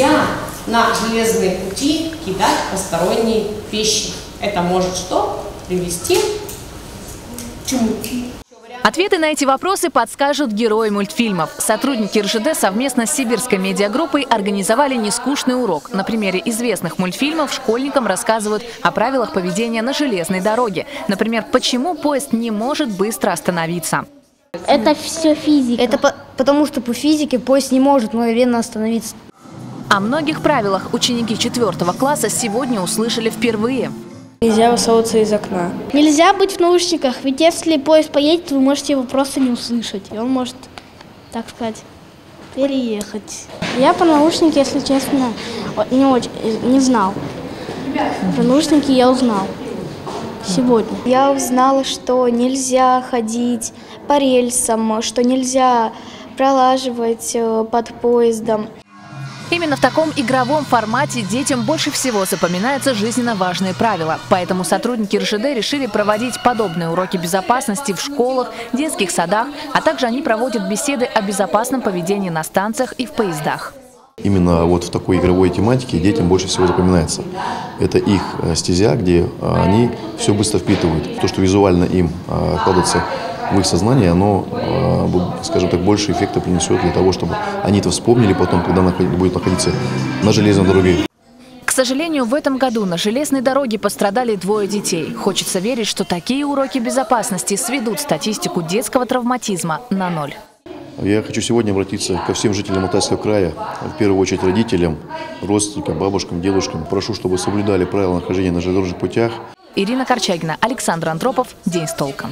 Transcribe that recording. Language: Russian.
нельзя на железные пути кидать посторонние вещи. Это может что? Привести к чему? Ответы на эти вопросы подскажут герои мультфильмов. Сотрудники РЖД совместно с сибирской медиагруппой организовали нескучный урок. На примере известных мультфильмов школьникам рассказывают о правилах поведения на железной дороге. Например, почему поезд не может быстро остановиться. Это все физика. Это по- потому, что по физике поезд не может мгновенно остановиться. О многих правилах ученики четвертого класса сегодня услышали впервые. Нельзя высовываться из окна. Нельзя быть в наушниках, ведь если поезд поедет, вы можете его просто не услышать. И он может, так сказать, переехать. Я про наушники, если честно, не очень не знал. Про наушники я узнал сегодня. Я узнала, что нельзя ходить по рельсам, что нельзя пролаживать э, под поездом. Именно в таком игровом формате детям больше всего запоминаются жизненно важные правила. Поэтому сотрудники РЖД решили проводить подобные уроки безопасности в школах, детских садах, а также они проводят беседы о безопасном поведении на станциях и в поездах. Именно вот в такой игровой тематике детям больше всего запоминается. Это их э, стезя, где э, они все быстро впитывают. То, что визуально им э, кладется в их сознание, оно, скажем так, больше эффекта принесет для того, чтобы они это вспомнили потом, когда наход- будут находиться на железной дороге. К сожалению, в этом году на железной дороге пострадали двое детей. Хочется верить, что такие уроки безопасности сведут статистику детского травматизма на ноль. Я хочу сегодня обратиться ко всем жителям Алтайского края, в первую очередь родителям, родственникам, бабушкам, дедушкам. Прошу, чтобы соблюдали правила нахождения на железнодорожных путях, Ирина Корчагина, Александр Антропов. День с толком.